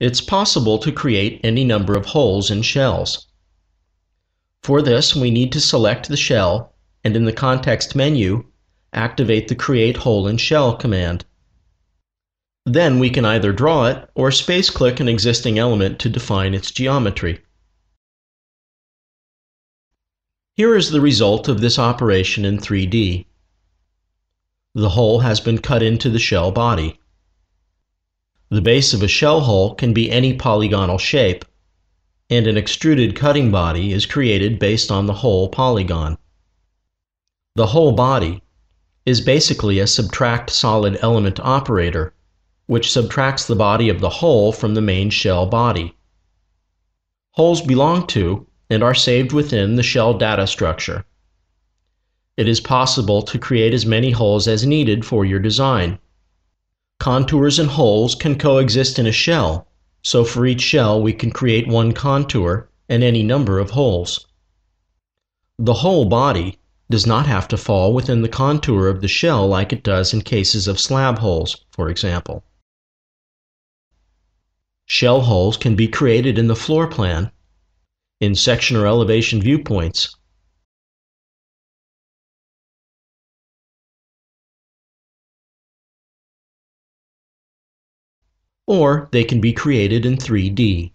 it's possible to create any number of holes in shells. For this, we need to select the shell and in the context menu, activate the Create Hole in Shell command. Then we can either draw it or space click an existing element to define its geometry. Here is the result of this operation in 3D. The hole has been cut into the shell body. The base of a shell hole can be any polygonal shape, and an extruded cutting body is created based on the hole polygon. The hole body is basically a subtract solid element operator which subtracts the body of the hole from the main shell body. Holes belong to and are saved within the shell data structure. It is possible to create as many holes as needed for your design. Contours and holes can coexist in a shell, so for each shell we can create one contour and any number of holes. The hole body does not have to fall within the contour of the shell like it does in cases of slab holes, for example. Shell holes can be created in the floor plan, in section or elevation viewpoints, or they can be created in 3D.